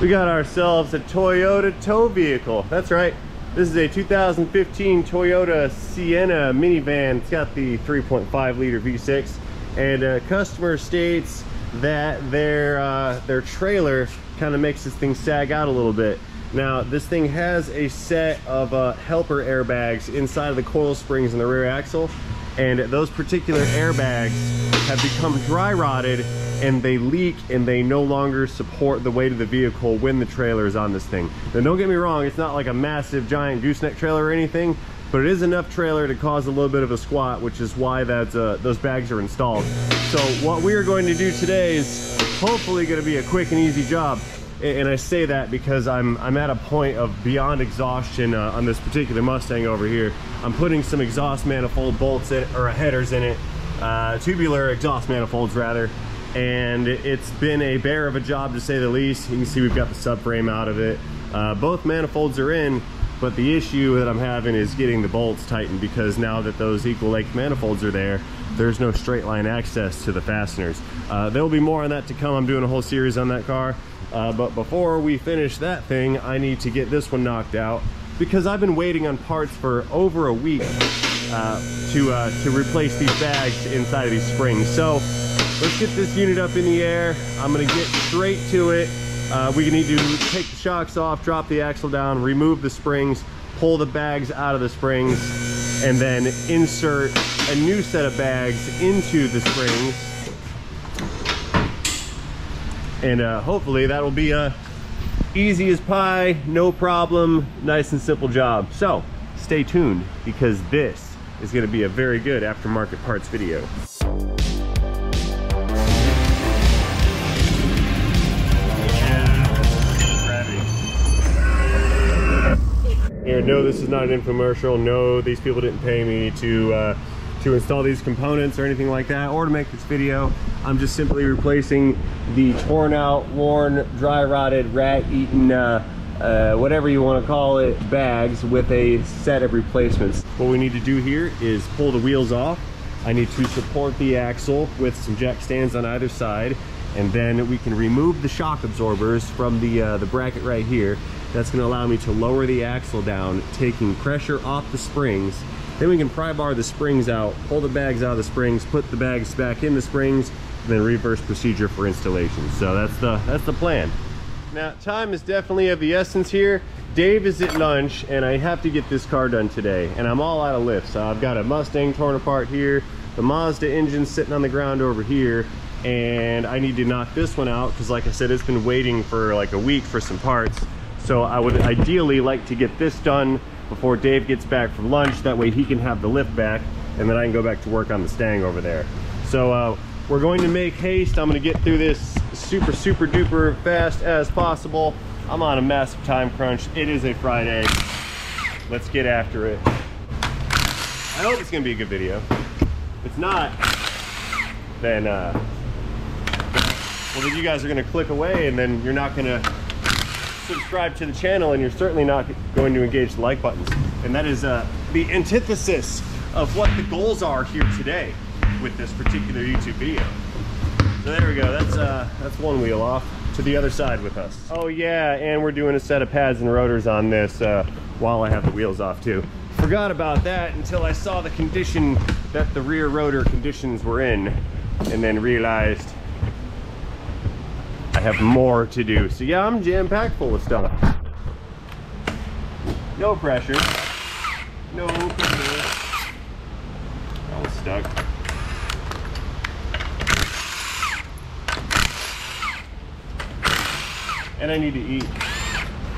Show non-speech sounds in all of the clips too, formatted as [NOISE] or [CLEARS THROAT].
we got ourselves a Toyota tow vehicle. That's right. This is a 2015 Toyota Sienna minivan. It's got the 3.5 liter V6 and a customer states that their uh, their trailer kind of makes this thing sag out a little bit. Now this thing has a set of uh, helper airbags inside of the coil springs in the rear axle and those particular airbags have become dry rotted and they leak and they no longer support the weight of the vehicle when the trailer is on this thing. Now don't get me wrong, it's not like a massive giant gooseneck trailer or anything, but it is enough trailer to cause a little bit of a squat, which is why that uh, those bags are installed. So what we are going to do today is hopefully going to be a quick and easy job. And I say that because I'm, I'm at a point of beyond exhaustion uh, on this particular Mustang over here. I'm putting some exhaust manifold bolts in, or headers in it, uh, tubular exhaust manifolds rather, and it's been a bear of a job to say the least. You can see we've got the subframe out of it. Uh, both manifolds are in, but the issue that I'm having is getting the bolts tightened because now that those equal length manifolds are there, there's no straight line access to the fasteners. Uh, there will be more on that to come. I'm doing a whole series on that car. Uh, but before we finish that thing, I need to get this one knocked out because I've been waiting on parts for over a week uh, to, uh, to replace these bags inside of these springs. So let's get this unit up in the air. I'm gonna get straight to it. Uh, we need to take the shocks off, drop the axle down, remove the springs, pull the bags out of the springs, and then insert a new set of bags into the springs and uh, hopefully that'll be a easy as pie no problem nice and simple job so stay tuned because this is going to be a very good aftermarket parts video. Here, no, this is not an infomercial. No, these people didn't pay me to uh, to install these components or anything like that or to make this video. I'm just simply replacing the torn out worn dry rotted rat eaten uh, uh, whatever you want to call it bags with a set of replacements what we need to do here is pull the wheels off i need to support the axle with some jack stands on either side and then we can remove the shock absorbers from the uh, the bracket right here that's going to allow me to lower the axle down taking pressure off the springs then we can pry bar the springs out, pull the bags out of the springs, put the bags back in the springs, then reverse procedure for installation. So that's the, that's the plan. Now, time is definitely of the essence here. Dave is at lunch and I have to get this car done today and I'm all out of lift. So I've got a Mustang torn apart here, the Mazda engine sitting on the ground over here and I need to knock this one out because like I said, it's been waiting for like a week for some parts. So I would ideally like to get this done before Dave gets back from lunch. That way he can have the lift back and then I can go back to work on the Stang over there. So uh, we're going to make haste. I'm gonna get through this super, super duper fast as possible. I'm on a massive time crunch. It is a Friday. Let's get after it. I hope it's gonna be a good video. If it's not, then, uh, well, then you guys are gonna click away and then you're not gonna subscribe to the channel and you're certainly not going to engage the like buttons. And that is uh, the antithesis of what the goals are here today with this particular YouTube video. So there we go, that's, uh, that's one wheel off to the other side with us. Oh yeah, and we're doing a set of pads and rotors on this uh, while I have the wheels off too. Forgot about that until I saw the condition that the rear rotor conditions were in and then realized I have more to do. So yeah, I'm jam-packed full of stuff. No pressure. No pressure. That was stuck. And I need to eat.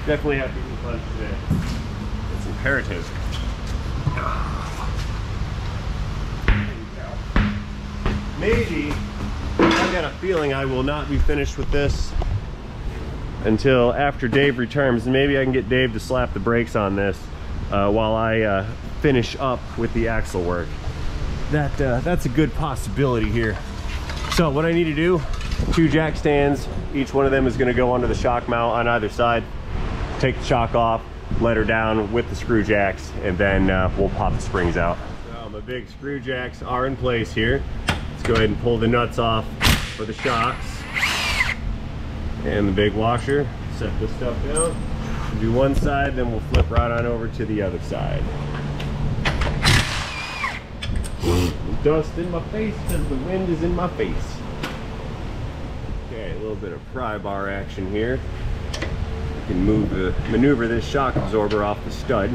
Definitely have to eat lunch today. It's imperative. Maybe I've got a feeling I will not be finished with this until after Dave returns. Maybe I can get Dave to slap the brakes on this uh, while I uh, finish up with the axle work. That uh, That's a good possibility here. So what I need to do, two jack stands. Each one of them is gonna go under the shock mount on either side. Take the shock off, let her down with the screw jacks, and then uh, we'll pop the springs out. So my big screw jacks are in place here. Let's go ahead and pull the nuts off for the shocks and the big washer set this stuff down. Do one side, then we'll flip right on over to the other side. Dust in my face because the wind is in my face. Bit of pry bar action here. You can move the maneuver this shock absorber off the stud.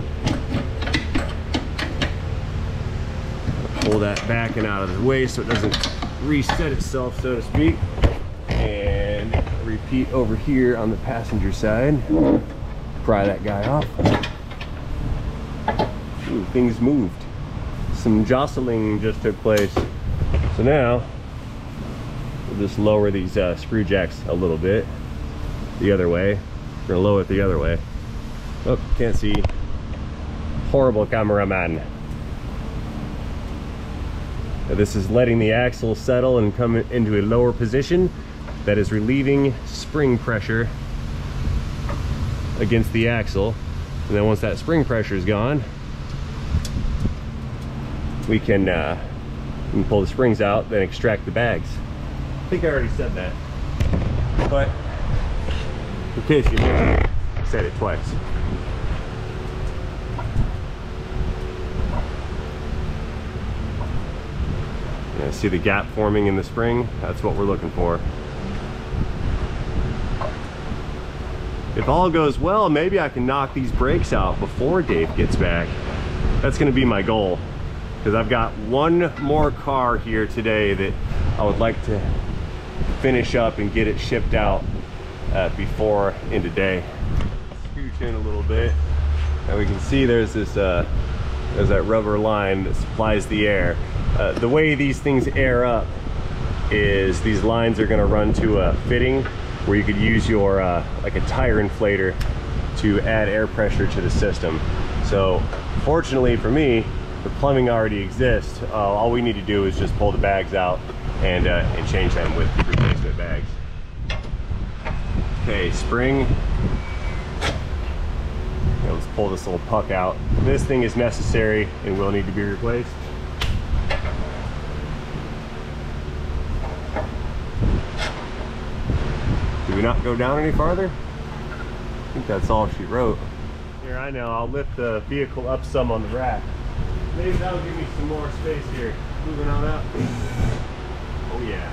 Pull that back and out of the way so it doesn't reset itself, so to speak. And repeat over here on the passenger side. Pry that guy off. Ooh, things moved. Some jostling just took place. So now, just lower these uh, screw jacks a little bit the other way. We're gonna lower it the other way. Oh, can't see. Horrible cameraman. This is letting the axle settle and come into a lower position that is relieving spring pressure against the axle. And then once that spring pressure is gone, we can, uh, we can pull the springs out, then extract the bags. I think I already said that. But in case you said it twice. Yeah, see the gap forming in the spring? That's what we're looking for. If all goes well, maybe I can knock these brakes out before Dave gets back. That's gonna be my goal. Because I've got one more car here today that I would like to finish up and get it shipped out uh, before end of day. Scooch in a little bit. And we can see there's this, uh, there's that rubber line that supplies the air. Uh, the way these things air up is these lines are gonna run to a fitting where you could use your uh, like a tire inflator to add air pressure to the system. So fortunately for me, the plumbing already exists. Uh, all we need to do is just pull the bags out and, uh, and change them with replacement bags. Okay, spring. Let's pull this little puck out. This thing is necessary and will need to be replaced. Do we not go down any farther? I think that's all she wrote. Here, I know, I'll lift the vehicle up some on the rack. Maybe that'll give me some more space here. Moving on up. Oh yeah.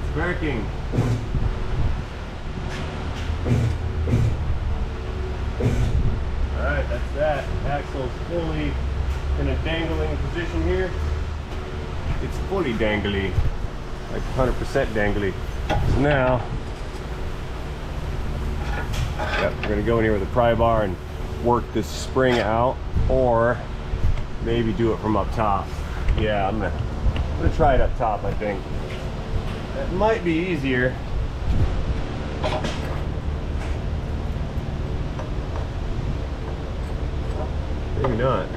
It's working. Alright, that's that. Axle's fully in a dangling position here. It's fully dangly like 100% dangly. So now, yep, we're gonna go in here with a pry bar and work this spring out, or maybe do it from up top. Yeah, I'm gonna, I'm gonna try it up top, I think. It might be easier. Maybe not.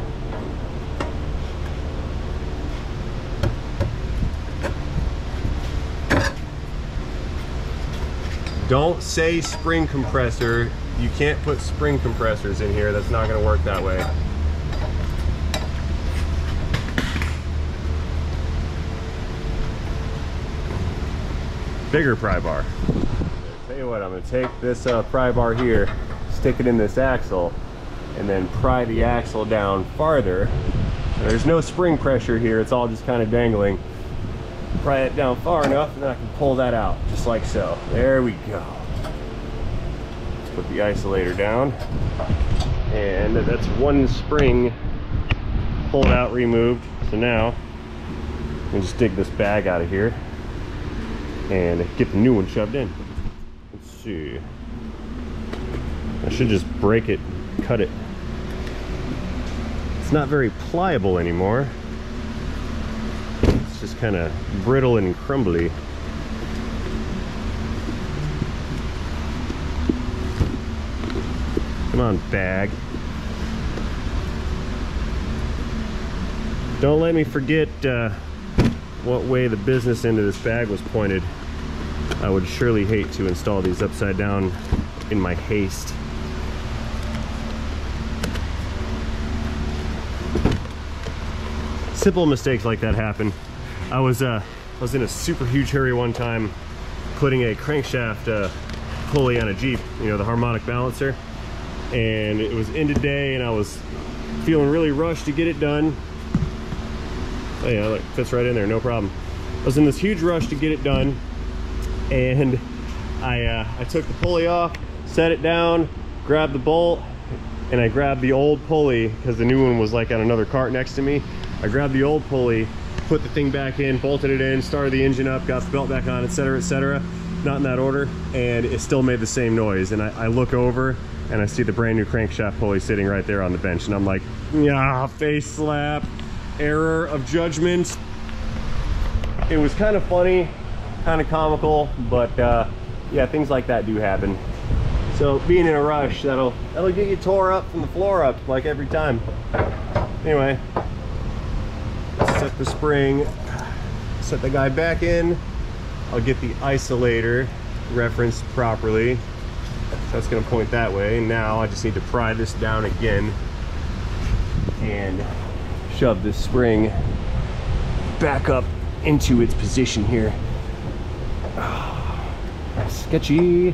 Don't say spring compressor. You can't put spring compressors in here. That's not gonna work that way. Bigger pry bar. Tell you what, I'm gonna take this uh, pry bar here, stick it in this axle, and then pry the axle down farther. There's no spring pressure here. It's all just kind of dangling pry it down far enough and then I can pull that out just like so. There we go. Let's put the isolator down. And that's one spring pulled out, removed. So now we just dig this bag out of here and get the new one shoved in. Let's see. I should just break it, cut it. It's not very pliable anymore It's just kind of brittle and crumbly. Come on, bag. Don't let me forget uh, what way the business end of this bag was pointed. I would surely hate to install these upside down in my haste. Simple mistakes like that happen. I was uh, I was in a super huge hurry one time, putting a crankshaft uh, pulley on a Jeep, you know, the harmonic balancer. And it was end of day and I was feeling really rushed to get it done. Oh yeah, look, fits right in there, no problem. I was in this huge rush to get it done and I, uh, I took the pulley off, set it down, grabbed the bolt, and I grabbed the old pulley because the new one was like on another cart next to me. I grabbed the old pulley, put the thing back in, bolted it in, started the engine up, got the belt back on, etc., etc. Not in that order, and it still made the same noise. And I, I look over and I see the brand new crankshaft pulley sitting right there on the bench, and I'm like, yeah, face slap, error of judgment. It was kind of funny, kind of comical, but uh, yeah, things like that do happen. So being in a rush, that'll that'll get you tore up from the floor up like every time. Anyway, set the spring, set the guy back in. I'll get the isolator referenced properly. So that's gonna point that way. Now I just need to pry this down again and shove this spring back up into its position here. [SIGHS] sketchy.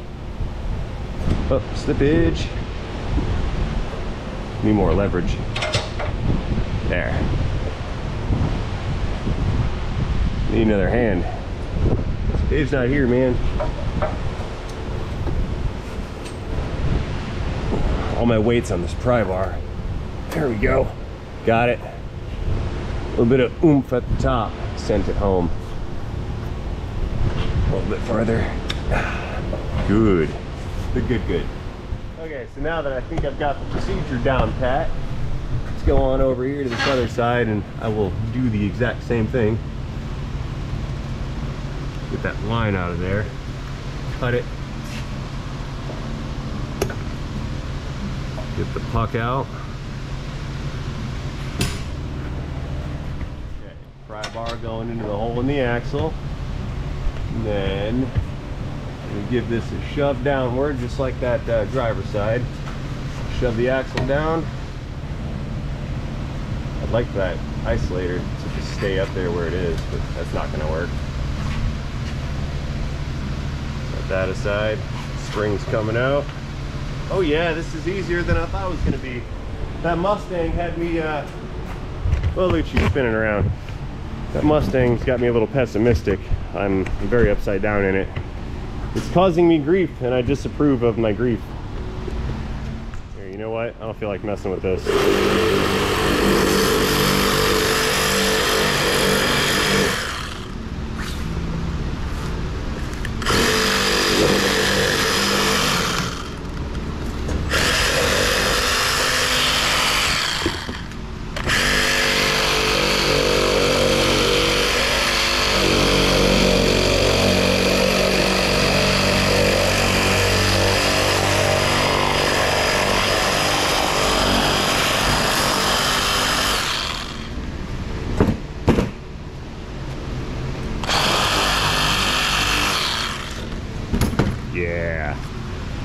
Oh, slippage. Need more leverage. There. Need another hand. Dave's not here, man. All my weight's on this pry bar. There we go. Got it. A little bit of oomph at the top. Sent it home. A little bit farther. Good. Good, good, good. Okay, so now that I think I've got the procedure down pat, let's go on over here to this other side and I will do the exact same thing. Get that line out of there. Cut it. Get the puck out. Okay, pry bar going into the hole in the axle. And then we give this a shove downward, just like that uh, driver's side. Shove the axle down. I'd like that isolator to just stay up there where it is, but that's not going to work. Set that aside. Spring's coming out. Oh yeah, this is easier than I thought it was going to be. That Mustang had me, uh, well, she's spinning around. That Mustang's got me a little pessimistic. I'm very upside down in it. It's causing me grief, and I disapprove of my grief. Here, you know what? I don't feel like messing with this.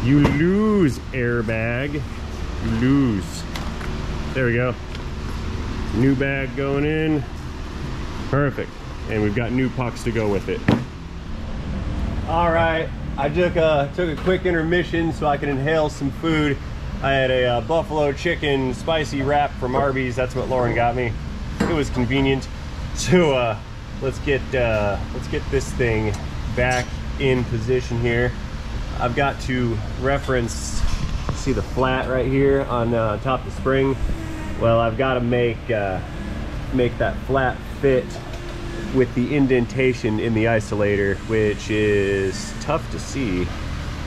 You lose, airbag. You lose. There we go. New bag going in. Perfect. And pucks to go with it. All right, I took a, took a quick intermission so I could inhale some food. I had a uh, buffalo chicken spicy wrap from Arby's. That's what Lauren got me. It was convenient. So uh, let's get uh, let's get this thing back in position here. I've got to reference, see the flat right here on uh, top of the spring. Well, I've got to make, uh, make that flat fit with the indentation in the isolator, which is tough to see.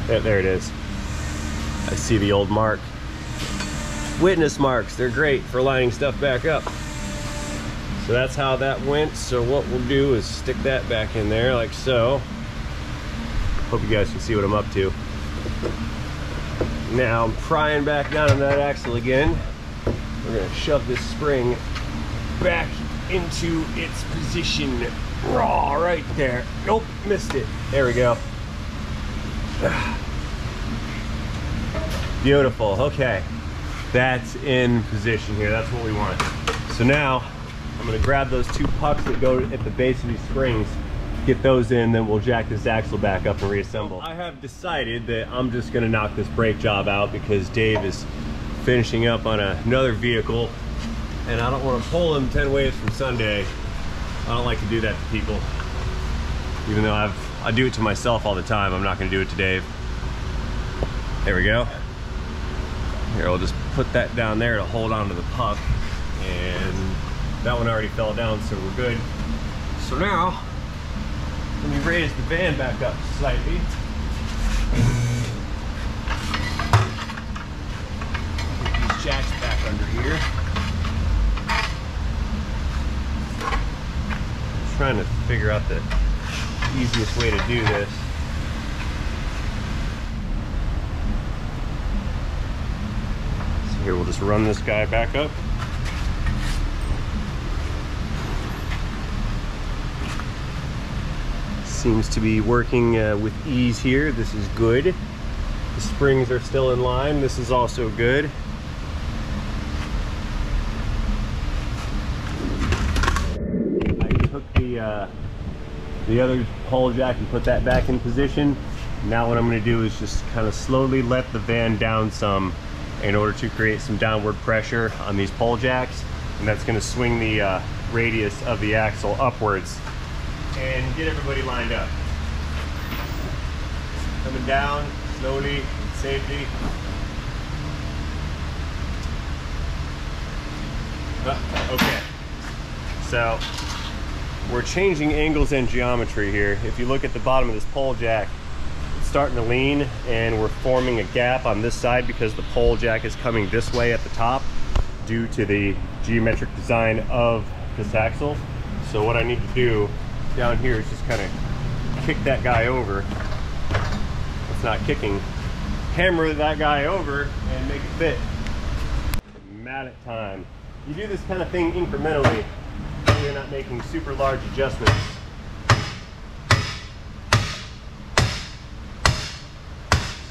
There, it is. I see the old mark. Witness marks, they're great for lining stuff back up. So that's how that went. So what we'll do is stick that back in there like so. Hope you guys can see what I'm up to. Now I'm prying back down on that axle again. We're gonna shove this spring back into its position. Raw right there. Nope, missed it. There we go. [SIGHS] Beautiful, okay. That's in position here, that's what we want. So now, I'm gonna grab those two pucks that go at the base of these springs get those in, then we'll jack this axle back up and reassemble. I have decided that I'm just gonna knock this brake job out because Dave is finishing up on a, another vehicle and I don't want to pull them 10 ways from Sunday. I don't like to do that to people. Even though I've, I do it to myself all the time, I'm not gonna do it to Dave. There we go. Here, I'll just put that down there to hold on to the puck. And that one already fell down, so we're good. So now, let me raise the van back up slightly. jacks back under here. Trying to figure out the easiest way to do this. So here we'll just run this guy back up. Seems to be working uh, with ease here. This is good. The springs are still in line. This is also good. the uh, the other pole jack and put that back in position. Now what I'm going to do is just kind of slowly let the van down some in order to create some downward pressure on these pole jacks. And that's going to swing the uh, radius of the axle upwards and get everybody lined up. Coming down slowly, safety. Uh, okay. So we're changing angles and geometry here. If you look at the bottom of this pole jack, it's starting to lean and we're forming a gap on this side because the pole jack is coming this way at the top due to the geometric design of this axle. So what I need to do down here is just kind of kick that guy over. It's not kicking. Hammer that guy over and make it fit. Mad at time. You do this kind of thing incrementally not making super large adjustments.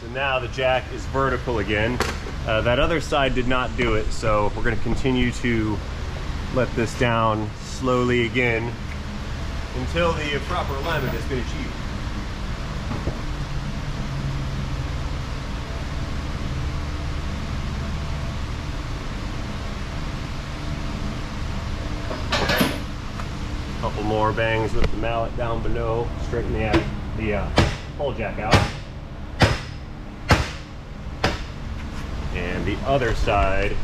So now the jack is vertical again. Uh, that other side did not do it, so we're going to continue to let this down slowly again until the proper alignment has been achieved. couple more bangs with the mallet down below, straighten the, the uh, pole jack out. And the other side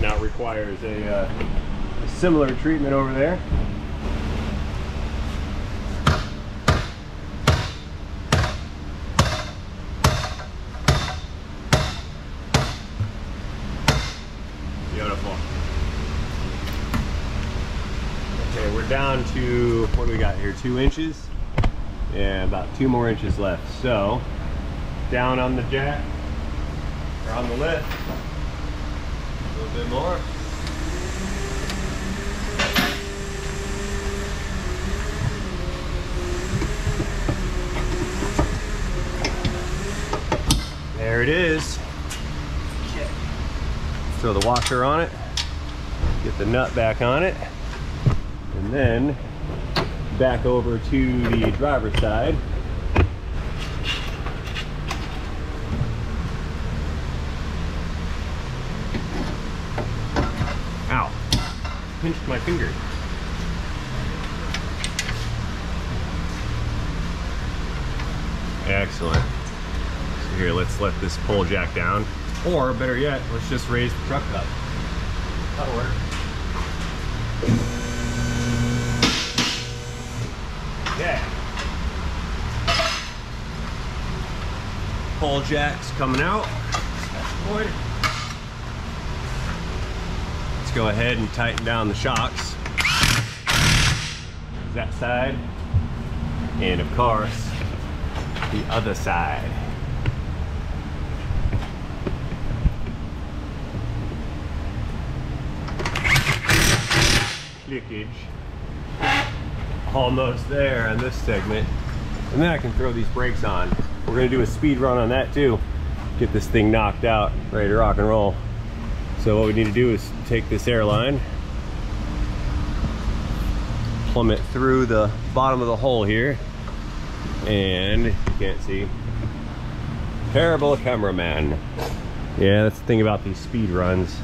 now requires a, uh, a similar treatment over there. To, what do we got here, two inches? Yeah, about two more inches left. So, down on the jack, or on the lift, a little bit more. There it is. Throw the washer on it, get the nut back on it and then back over to the driver's side. Ow, pinched my finger. Excellent. So here, let's let this pole jack down. Or better yet, let's just raise the truck up. That'll work. Okay. Pole jacks coming out. Let's go ahead and tighten down the shocks. That side. And of course, the other side. Clickage almost there on this segment. And then I can throw these brakes on. We're gonna do a speed run on that too. Get this thing knocked out, ready to rock and roll. So what we need to do is take this airline, plummet through the bottom of the hole here. And you can't see. Terrible cameraman. Yeah, that's the thing about these speed runs.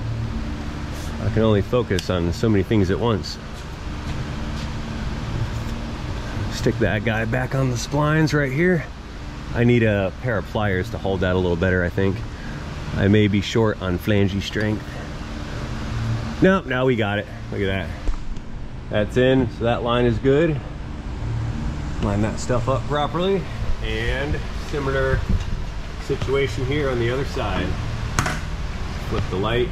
I can only focus on so many things at once. Stick that guy back on the splines right here. I need a pair of pliers to hold that a little better, I think. I may be short on flangy strength. Nope, now we got it. Look at that. That's in, so that line is good. Line that stuff up properly. And similar situation here on the other side. Flip the light.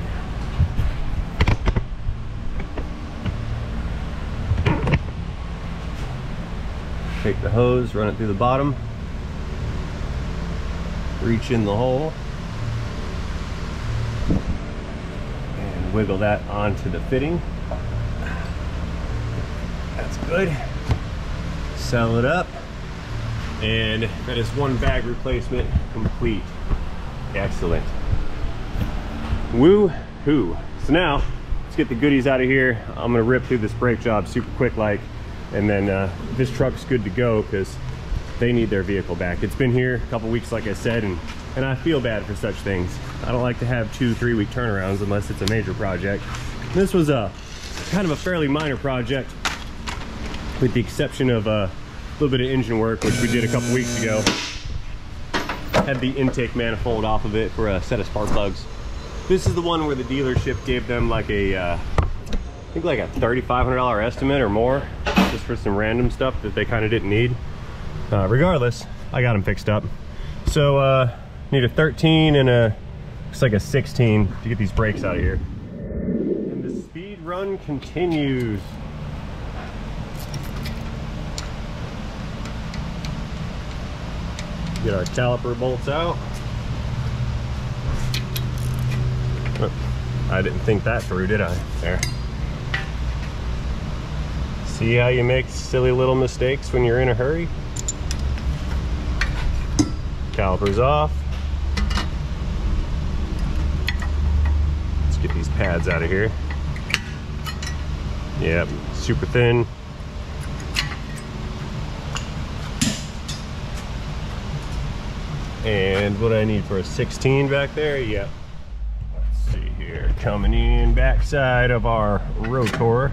Take the hose, run it through the bottom. Reach in the hole. And wiggle that onto the fitting. That's good. Sell it up. And that is one bag replacement complete. Excellent. Woo hoo. So now, let's get the goodies out of here. I'm gonna rip through this brake job super quick like, and then uh, this truck's good to go because they need their vehicle back. It's been here a couple weeks, like I said, and, and I feel bad for such things. I don't like to have two, three week turnarounds unless it's a major project. This was a kind of a fairly minor project with the exception of a little bit of engine work, which we did a couple weeks ago. Had the intake manifold off of it for a set of spark plugs. This is the one where the dealership gave them like a, uh, I think like a $3,500 estimate or more, just for some random stuff that they kind of didn't need. Uh, regardless, I got them fixed up. So, uh, need a 13 and a, looks like a 16 to get these brakes out of here. And the speed run continues. Get our caliper bolts out. Oh, I didn't think that through, did I? There. See how you make silly little mistakes when you're in a hurry? Calipers off. Let's get these pads out of here. Yep, super thin. And what I need for a 16 back there, yep. Let's see here, coming in backside of our rotor,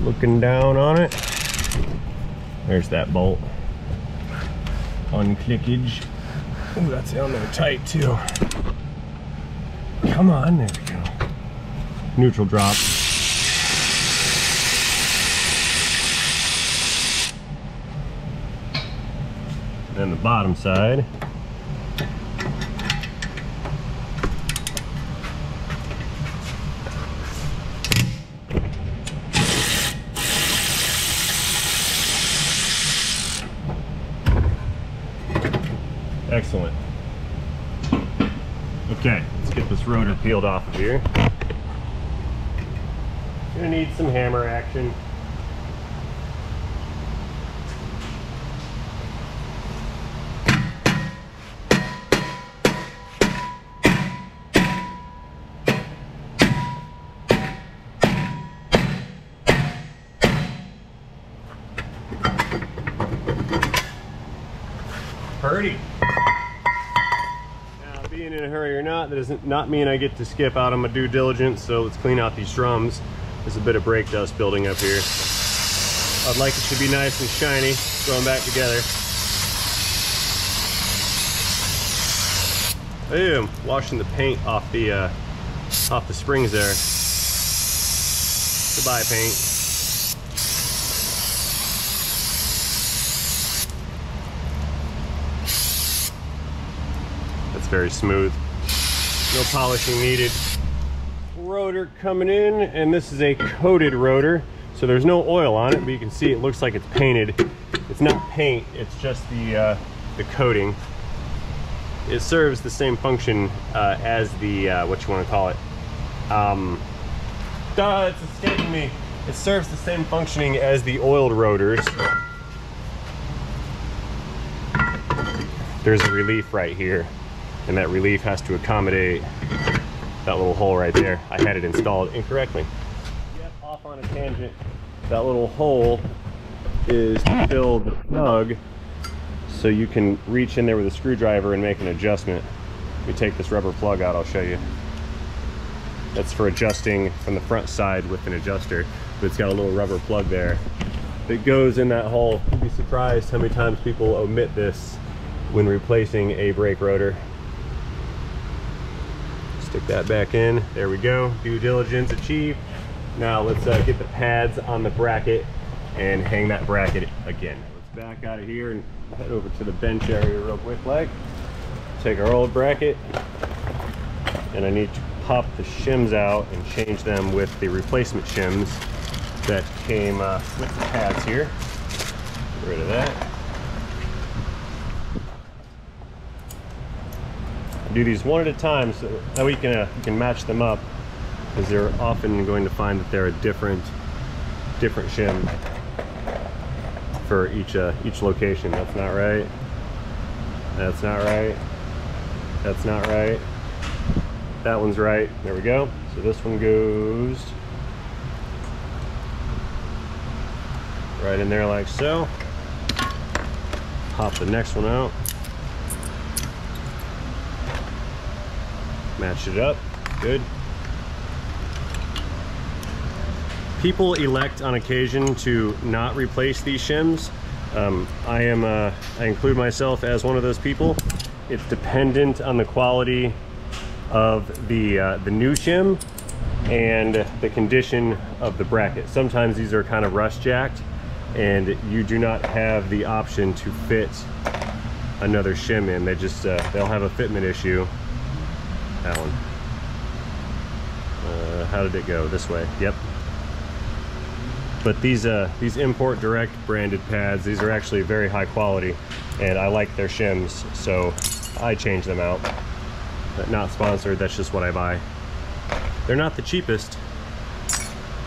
looking down on it. There's that bolt. Unclickage. Oh, that's down there tight too. Come on, there we go. Neutral drop. Then the bottom side. Excellent. Okay, let's get peeled off of here. Gonna need some hammer action. Hurry or not, that does not mean I get to skip out on my due diligence, so let's clean out these drums. There's a bit of brake dust building up here. I'd like it to be nice and shiny, going back together. Boom, washing the paint off the uh, off the springs there. Goodbye paint. That's very smooth. No polishing needed. Rotor coming in, and this is a coated rotor. So there's no oil on it, but you can see it looks like it's painted. It's not paint, it's just the, uh, the coating. It serves the same function uh, as the, uh, what you want to call it. Um, duh, it's escaping me. It serves the same functioning as the oiled rotors. There's a relief right here and that relief has to accommodate that little hole right there. I had it installed incorrectly. Off on a tangent. That little hole is to fill the plug so you can reach in there with a screwdriver and make an adjustment. Let me take this rubber plug out, I'll show you. That's for adjusting from the front side with an adjuster, but it's got a little rubber plug there that goes in that hole. You'd be surprised how many times people omit this when replacing a brake rotor. Stick that back in, there we go, due diligence achieved. Now let's uh, get the pads on the bracket and hang that bracket again. Let's back out of here and head over to the bench area real quick like. Take our old bracket and I need to pop the shims out and change them with the replacement shims that came uh, with the pads here. Get rid of that. Do these one at a time so that we can, uh, can match them up because they're often going to find that they're a different different shim for each uh, each location. That's not right. That's not right. That's not right. That one's right. There we go. So this one goes right in there like so. Pop the next one out. Match it up. Good. People elect on occasion to not replace these shims. Um, I am, uh, I include myself as one of those people. It's dependent on the quality of the, uh, the new shim and the condition of the bracket. Sometimes these are kind of rust jacked and you do not have the option to fit another shim in. They just, uh, they'll have a fitment issue. Uh, how did it go? This way. Yep. But these uh, these import direct branded pads, these are actually very high quality, and I like their shims, so I change them out. But not sponsored. That's just what I buy. They're not the cheapest,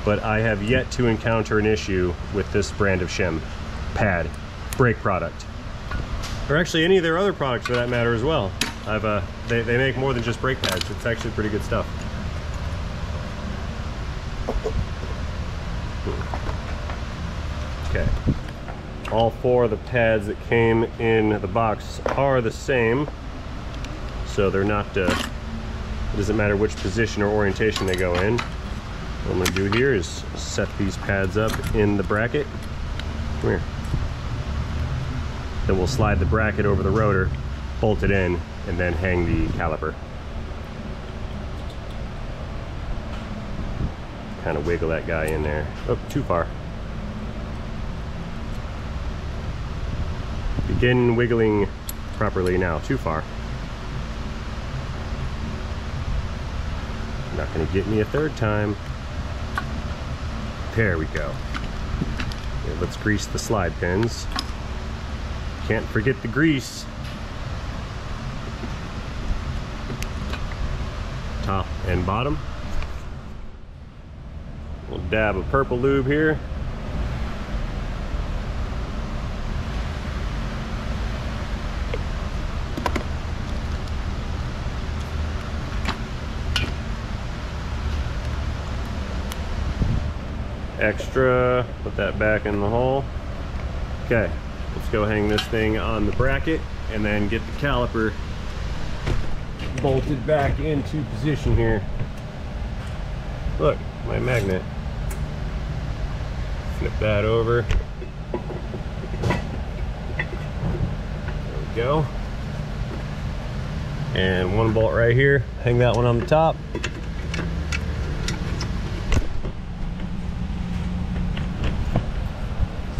but I have yet to encounter an issue with this brand of shim pad brake product, or actually any of their other products for that matter as well. I've uh, they, they make more than just brake pads. It's actually pretty good stuff. Okay. All four of the pads that came in the box are the same. So they're not, uh, it doesn't matter which position or orientation they go in. What I'm gonna do here is set these pads up in the bracket. Come here. Then we'll slide the bracket over the rotor, bolt it in, and then hang the caliper. Kind of wiggle that guy in there. Oh, too far. Begin wiggling properly now. Too far. Not going to get me a third time. There we go. Okay, let's grease the slide pins. Can't forget the grease. Top and bottom. A little dab of purple lube here. extra, put that back in the hole. Okay, let's go hang this thing on the bracket and then get the caliper bolted back into position here. Look, my magnet. Flip that over. There we go. And one bolt right here. Hang that one on the top.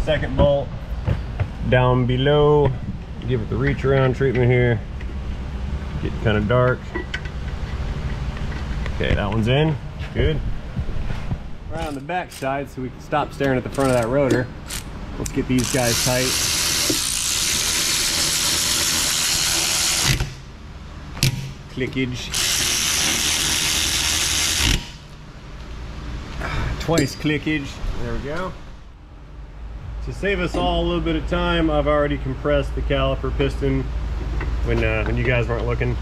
second bolt down below give it the reach around treatment here kind of dark. Okay that one's in. Good. Around the back side so we can stop staring at the front of that rotor. Let's get these guys tight. Clickage. Twice clickage. There we go. To save us all a little bit of time, I've already compressed the caliper piston when, uh, when you guys weren't looking.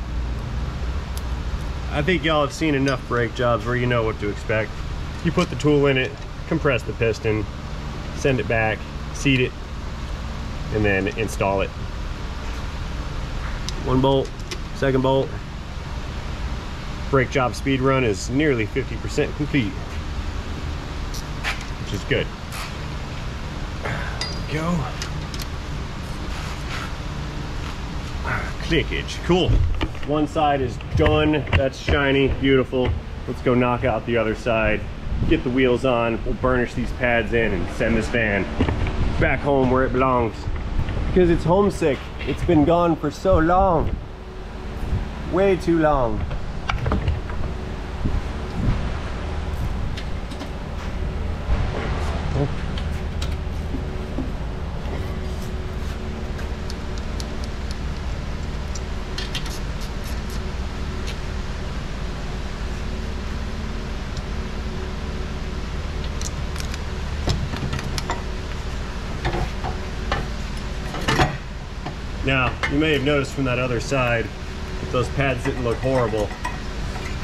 I think y'all have seen enough brake jobs where you know what to expect. You put the tool in it, compress the piston, send it back, seat it, and then install it. One bolt, second bolt. Brake job speed run is nearly 50% complete, which is good. Go. Clickage, cool. One side is done, that's shiny, beautiful. Let's go knock out the other side, get the wheels on, we'll burnish these pads in and send this van back home where it belongs. Because it's homesick. It's been gone for so long. Way too long. Now, you may have noticed from that other side that those pads didn't look horrible,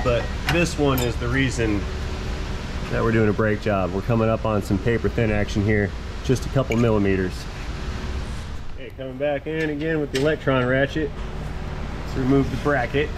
but this one is the reason that we're doing a brake job. We're coming up on some paper thin action here, just a couple millimeters. Okay, coming back in again with the electron ratchet. Let's remove the bracket.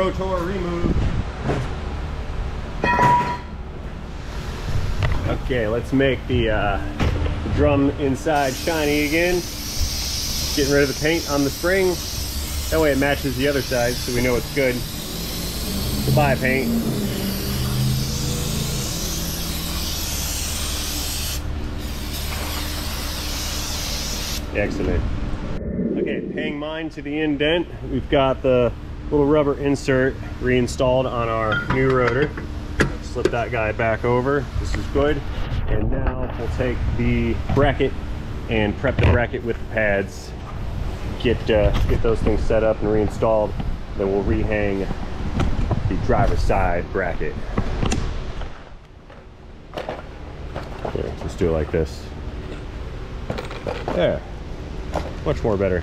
rotor removed. Okay, let's make the, uh, the drum inside shiny again. Getting rid of the paint on the spring. That way it matches the other side so we know it's good. Goodbye paint. Excellent. Okay, paying mine to the indent. We've got the little rubber insert reinstalled on our new rotor. Slip that guy back over. This is good. We'll take the bracket and prep the bracket with the pads. Get uh, get those things set up and reinstalled. Then we'll rehang the driver's side bracket. Here, let's do it like this. There. Much more better.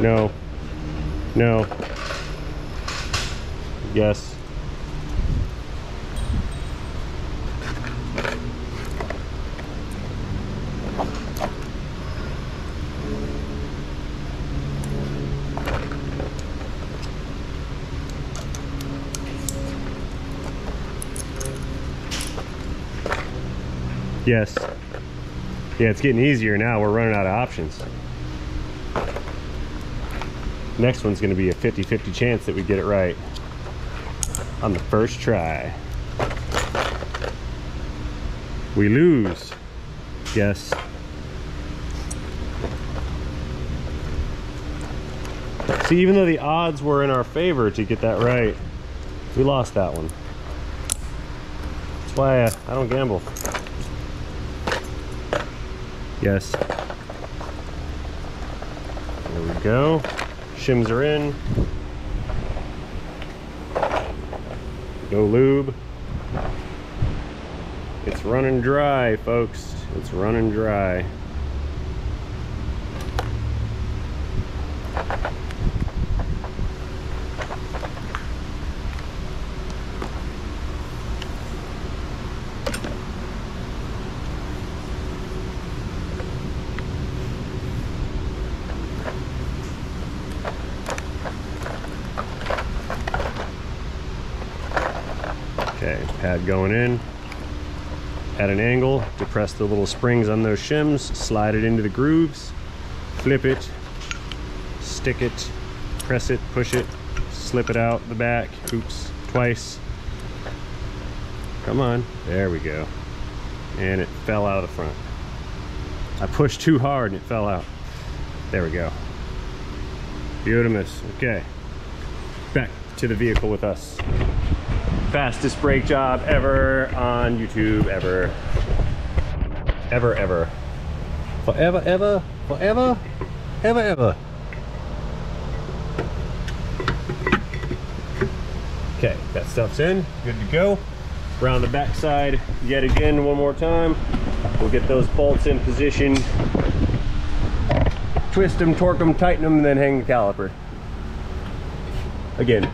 No. No. Yes. Yes. Yeah, it's getting easier now. We're running out of options. Next one's gonna be a 50-50 chance that we get it right on the first try. We lose. Yes. See, even though the odds were in our favor to get that right, we lost that one. That's why I, I don't gamble. Yes. There we go. Shims are in. No lube. It's running dry, folks. It's running dry. Okay, pad going in. At an angle, depress the little springs on those shims, slide it into the grooves, flip it, stick it, press it, push it, slip it out the back, oops, twice. Come on, there we go. And it fell out of the front. I pushed too hard and it fell out. There we go. Beautimous, okay. Back to the vehicle with us. Fastest brake job ever on YouTube, ever. Ever, ever. Forever, ever, forever, ever, ever. Okay, that stuff's in, good to go. Around the back side yet again one more time. We'll get those bolts in position, twist them, torque them, tighten them, and then hang the caliper. Again.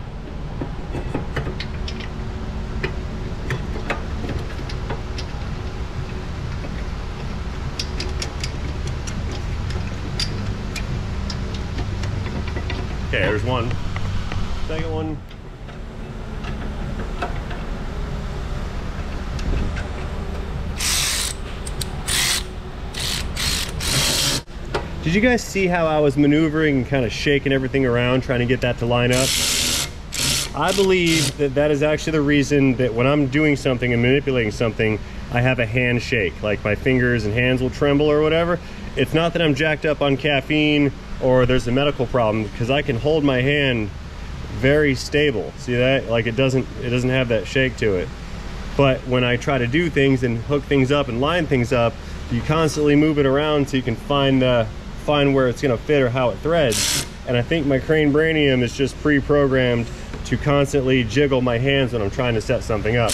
One. Second one. Did you guys see how I was maneuvering and kind of shaking everything around trying to get that to line up? I believe that that is actually the reason that when I'm doing something and manipulating something, I have a handshake, like my fingers and hands will tremble or whatever. It's not that I'm jacked up on caffeine or there's a medical problem because I can hold my hand very stable. See that? Like it doesn't it doesn't have that shake to it. But when I try to do things and hook things up and line things up, you constantly move it around so you can find the find where it's gonna fit or how it threads. And I think my Crane Branium is just pre-programmed to constantly jiggle my hands when I'm trying to set something up.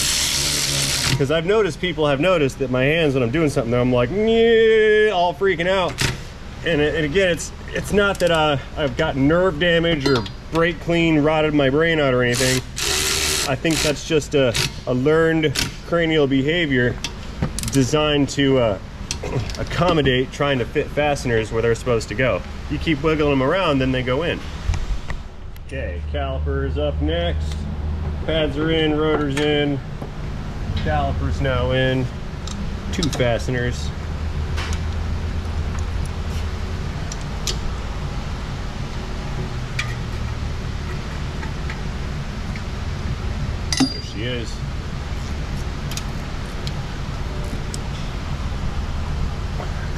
Because I've noticed people have noticed that my hands when I'm doing something, I'm like, all freaking out. And, and again, it's it's not that uh, I've got nerve damage or brake clean rotted my brain out or anything. I think that's just a, a learned cranial behavior designed to uh, [CLEARS THROAT] accommodate trying to fit fasteners where they're supposed to go. You keep wiggling them around, then they go in. Okay, calipers up next. Pads are in, rotors in. Calipers now in. Two fasteners. Is.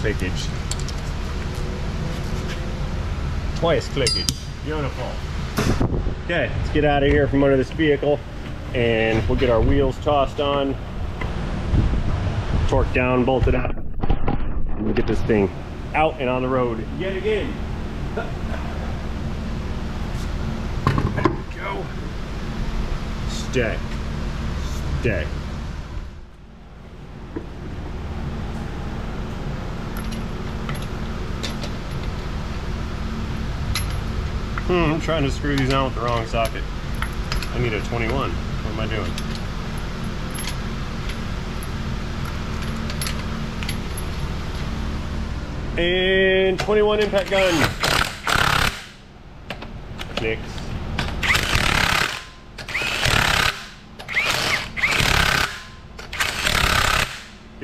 clickage. Twice clickage. Beautiful. Okay, let's get out of here from under this vehicle and we'll get our wheels tossed on, torque down, bolted up, and we'll get this thing out and on the road yet again. There [LAUGHS] we Go. Stay. Stay. Hmm, I'm trying to screw these on with the wrong socket. I need a 21. What am I doing? And 21 impact gun. Clicks.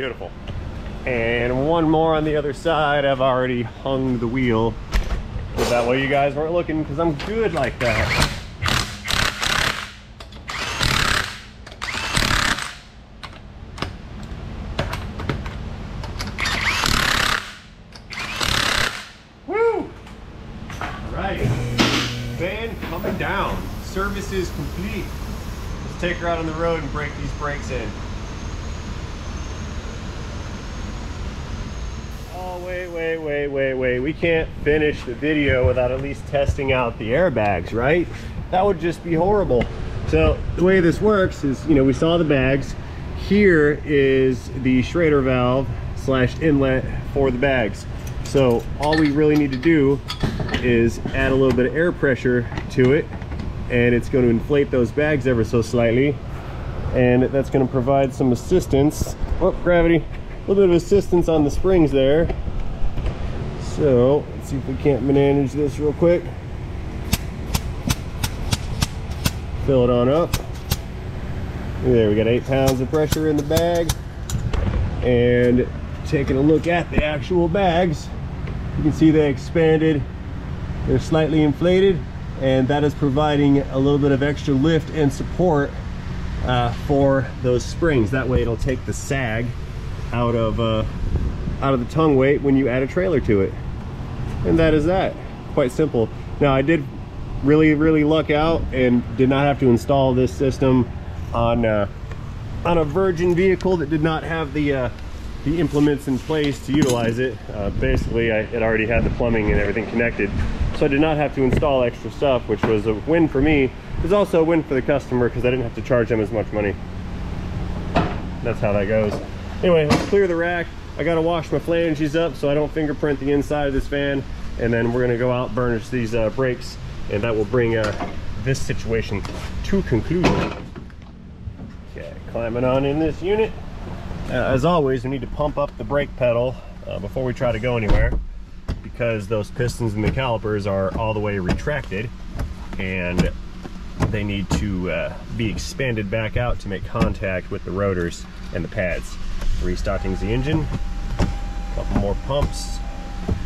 Beautiful. And one more on the other side. I've already hung the wheel that way you guys weren't looking because I'm good like that. Woo! All right, van coming down. Service is complete. Let's take her out on the road and break these brakes in. Wait, wait, wait, wait. We can't finish the video without at least testing out the airbags, right? That would just be horrible. So the way this works is, you know, we saw the bags. Here is the Schrader valve slash inlet for the bags. So all we really need to do is add a little bit of air pressure to it and it's going to inflate those bags ever so slightly and that's going to provide some assistance oh gravity a little bit of assistance on the springs there so let's see if we can't manage this real quick. Fill it on up. There, we got eight pounds of pressure in the bag. And taking a look at the actual bags, you can see they expanded. They're slightly inflated, and that is providing a little bit of extra lift and support uh, for those springs. That way it'll take the sag out of uh, out of the tongue weight when you add a trailer to it and that is that quite simple now i did really really luck out and did not have to install this system on uh, on a virgin vehicle that did not have the uh, the implements in place to utilize it. Uh, basically, I already had the plumbing and everything connected, so I did not have to install extra stuff, which was a win for me. It was also a win for the customer because I didn't have to charge them as much money. That's how that goes. Anyway, let's clear the rack. I gotta wash my flanges up so I don't fingerprint the inside of this van, and then we're gonna go out burnish these uh, brakes, and that will bring uh, this situation to conclusion. Okay, climbing on in this unit. Uh, as always, we need to pump up the brake pedal uh, before we try to go anywhere because those pistons and the calipers are all the way retracted and they need to uh, be expanded back out to make contact with the rotors and the pads. Restocking the engine, a couple more pumps,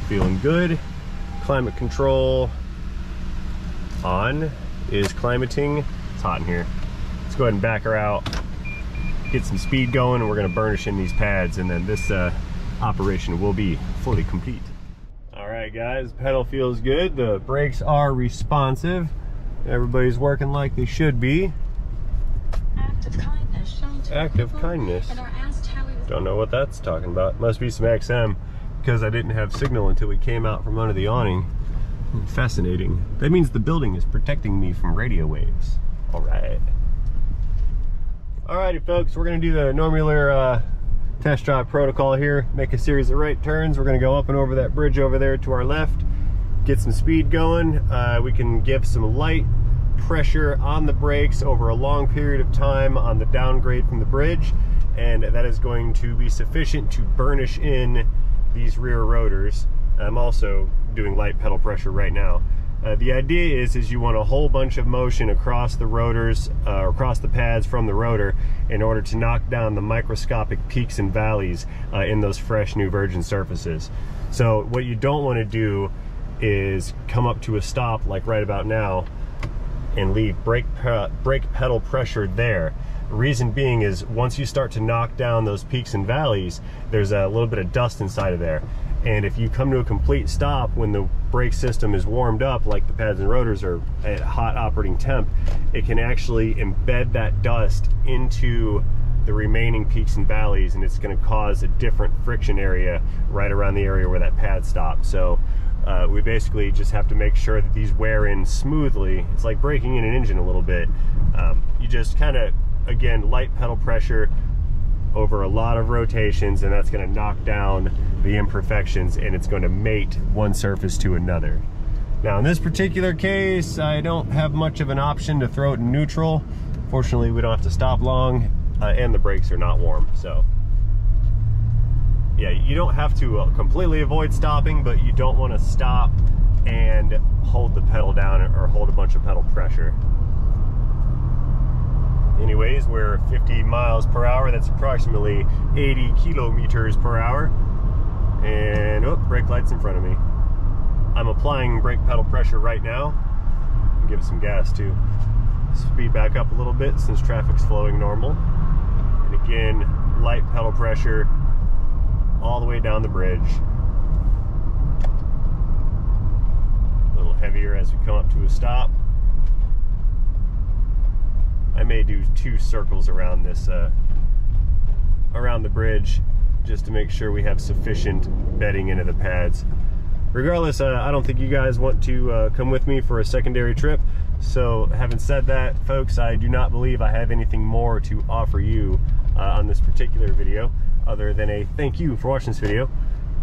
feeling good. Climate control on, is climating. It's hot in here. Let's go ahead and back her out, get some speed going, and we're gonna burnish in these pads, and then this uh, operation will be fully complete. All right, guys, pedal feels good. The brakes are responsive. Everybody's working like they should be. Act of kindness Act of kindness. And are asked how we Don't know what that's talking about. Must be some XM because I didn't have signal until we came out from under the awning. Fascinating. That means the building is protecting me from radio waves. All right. Alrighty, folks, we're gonna do the Normular uh, test drive protocol here. Make a series of right turns. We're gonna go up and over that bridge over there to our left. Get some speed going. Uh, we can give some light pressure on the brakes over a long period of time on the downgrade from the bridge and that is going to be sufficient to burnish in these rear rotors. I'm also doing light pedal pressure right now. Uh, the idea is, is you want a whole bunch of motion across the rotors, uh, across the pads from the rotor in order to knock down the microscopic peaks and valleys uh, in those fresh new virgin surfaces. So what you don't want to do is come up to a stop like right about now and leave brake, pe brake pedal pressure there. Reason being is once you start to knock down those peaks and valleys, there's a little bit of dust inside of there. And if you come to a complete stop when the brake system is warmed up, like the pads and rotors are at hot operating temp, it can actually embed that dust into the remaining peaks and valleys and it's going to cause a different friction area right around the area where that pad stopped. So uh, we basically just have to make sure that these wear in smoothly. It's like breaking in an engine a little bit. Um, you just kind of, again, light pedal pressure over a lot of rotations and that's going to knock down the imperfections and it's going to mate one surface to another. Now in this particular case, I don't have much of an option to throw it in neutral. Fortunately, we don't have to stop long uh, and the brakes are not warm, so yeah, you don't have to uh, completely avoid stopping, but you don't want to stop and hold the pedal down or hold a bunch of pedal pressure. Anyways, we're 50 miles per hour. That's approximately 80 kilometers per hour. And, oh, brake light's in front of me. I'm applying brake pedal pressure right now. Give it some gas too. Speed back up a little bit since traffic's flowing normal. And again, light pedal pressure all the way down the bridge. A little heavier as we come up to a stop. I may do two circles around this, uh, around the bridge, just to make sure we have sufficient bedding into the pads. Regardless, uh, I don't think you guys want to uh, come with me for a secondary trip. So having said that, folks, I do not believe I have anything more to offer you uh, on this particular video other than a thank you for watching this video.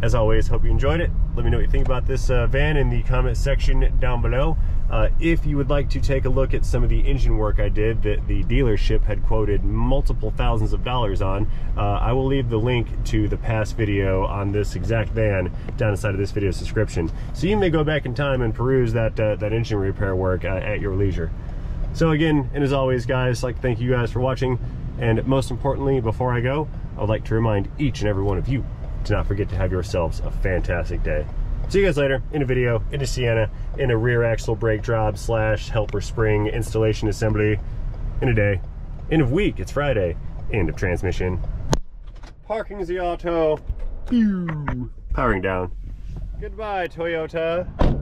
As always, hope you enjoyed it. Let me know what you think about this uh, van in the comment section down below. Uh, if you would like to take a look at some of the engine work I did that the dealership had quoted multiple thousands of dollars on, uh, I will leave the link to the past video on this exact van down inside of this video's description. So you may go back in time and peruse that, uh, that engine repair work uh, at your leisure. So again, and as always, guys, like thank you guys for watching. And most importantly, before I go, I would like to remind each and every one of you to not forget to have yourselves a fantastic day. See you guys later in a video, in a Sienna, in a rear axle brake job slash helper spring installation assembly, in a day, end of week, it's Friday, end of transmission. Parking the auto, Pew. powering down. Goodbye, Toyota.